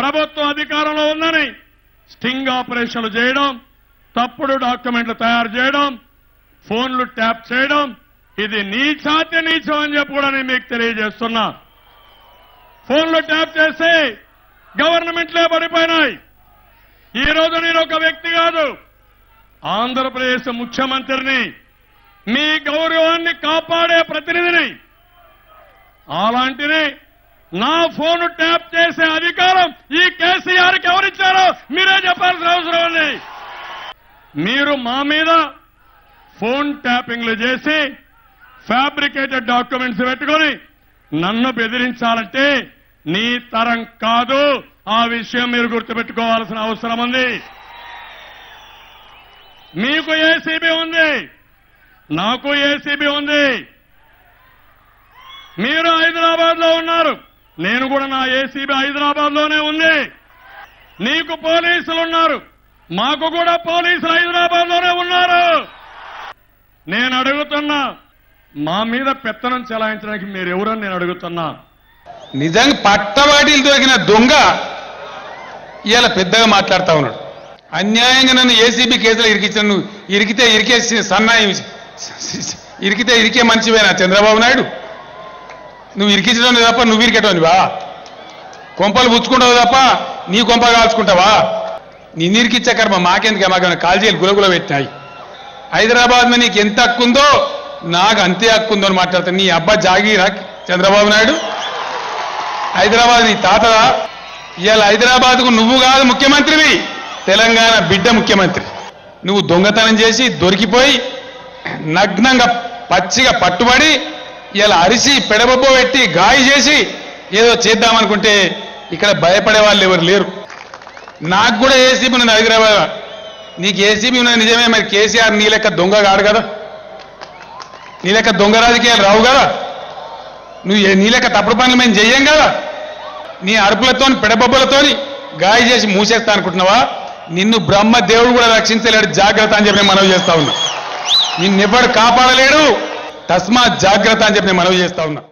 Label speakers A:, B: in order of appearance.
A: ప్రభుత్వం అధికారంలో ఉందని స్టింగ్ ఆపరేషన్లు చేయడం తప్పుడు డాక్యుమెంట్లు తయారు చేయడం ఫోన్లు ట్యాప్ చేయడం ఇది నీచాతి నీచం అని చెప్పి కూడా నేను మీకు తెలియజేస్తున్నా. ఫోన్లు ట్యాప్ చేసి గవర్నమెంట్లే పడిపోయినాయి ఈ రోజు నేను ఒక వ్యక్తి కాదు ఆంధ్రప్రదేశ్ ముఖ్యమంత్రిని. మీ గౌరవాన్ని కాపాడే ప్రతినిధిని అలాంటినే నా ఫోన్ ట్యాప్ చేసే అధికారం ఈ కేసీఆర్కి ఎవరిచ్చారో మీరే చెప్పాల్సిన అవసరం ఉంది. మీరు మా మీద ఫోన్ ట్యాపింగ్లు చేసి ఫ్యాబ్రికేటెడ్ డాక్యుమెంట్స్ పెట్టుకొని నన్ను బెదిరించాలంటే నీ తరం కాదు. ఆ విషయం మీరు గుర్తుపెట్టుకోవాల్సిన అవసరం ఉంది. మీకు ఏసీబీ ఉంది. నాకు ఏసీబీ ఉంది. మీరు హైదరాబాద్లో ఉన్నారు. నేను కూడా నా ఏసీబీ హైదరాబాద్లోనే ఉంది. నీకు పోలీసులు ఉన్నారు మాకు కూడా పోలీసులు హైదరాబాద్లోనే ఉన్నారు. నేను అడుగుతున్నా మా మీద పెత్తనం చెలాయించడానికి మీరెవరని నేను అడుగుతున్నా.
B: నిజంగా పట్టవాడీలు దొరికిన దొంగ ఇవాళ పెద్దగా మాట్లాడుతా ఉన్నాడు. అన్యాయంగా నన్ను ఏసీబీ కేసులో ఇరికించిన నువ్వు ఇరికితే ఇరికే సన్నాయి ఇరికితే ఇరికే మనిషివేనా చంద్రబాబు నాయుడు? నువ్వు ఇరికించడం తప్ప నువ్వు ఇరికేటోనివా కొంపలు పుచ్చుకుంటావు తప్ప నీ కొంప కాల్చుకుంటావా? నిన్ను ఇరికిచ్చే కర్మ మాకెందుకు? మాకేమైనా కాల్జీలు గులగుల పెట్టినాయి. హైదరాబాద్ మీద నీకు ఎంత హక్కు ఉందో నాకు అంతే హక్కు ఉందో అని మాట్లాడతాను నీ అబ్బా జాగీరా చంద్రబాబు నాయుడు. హైదరాబాద్ నీ తాతదా? ఇవాళ హైదరాబాద్కు నువ్వు కాదు ముఖ్యమంత్రివి. తెలంగాణ బిడ్డ ముఖ్యమంత్రి. నువ్వు దొంగతనం చేసి దొరికిపోయి నగ్నంగా పచ్చిగా పట్టుబడి ఇలా అరిసి పెడబొబ్బ పెట్టి గాయ చేసి ఏదో చేద్దామనుకుంటే ఇక్కడ భయపడే వాళ్ళు ఎవరు లేరు. నాకు కూడా ఏసీబీ ఉన్నది హైదరాబాద్. నీకు ఏసీబీ ఉన్నది నిజమే మరి కేసీఆర్ నీ లెక్క దొంగ కాడు కదా? నీ లెక్క దొంగ రాజకీయాలు రావు కదా? నువ్వు నీ లెక్క తప్పుడు పనులు మేము చెయ్యం కదా? నీ అరుపులతోని పెడబొబ్బలతోని గాయ చేసి మూసేస్తా అనుకుంటున్నావా? నిన్ను బ్రహ్మ దేవుడు కూడా రక్షించలేడు జాగ్రత్త అని చెప్పి నేను మనవి చేస్తా ఉన్నా. నిన్నెవ్వడు కాపాడలేడు? తస్మాత్ జాగ్రత్త అని చెప్పి నేను మనవి చేస్తా ఉన్నా.